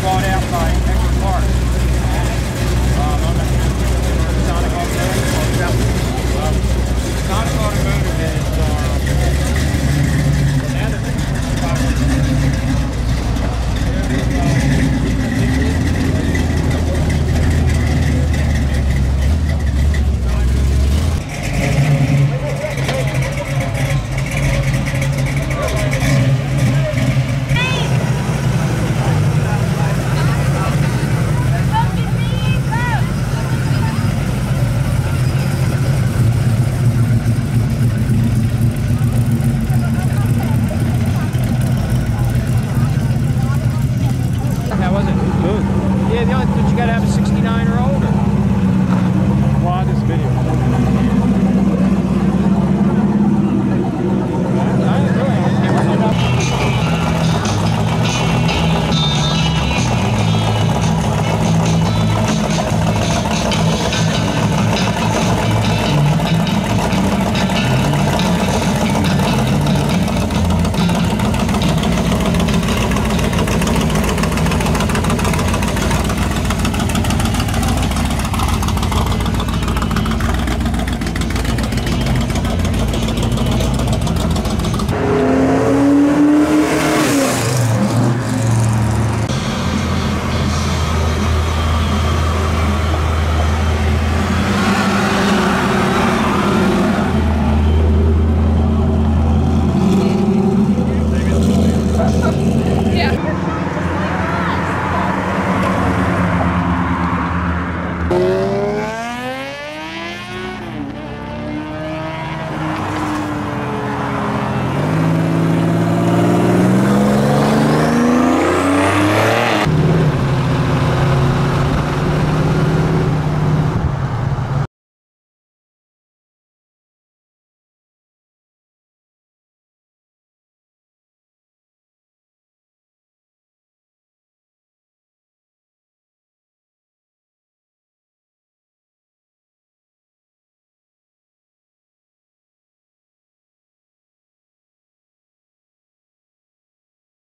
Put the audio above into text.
going out. Yeah, the only thing you got to have a 69 or older. Why this video?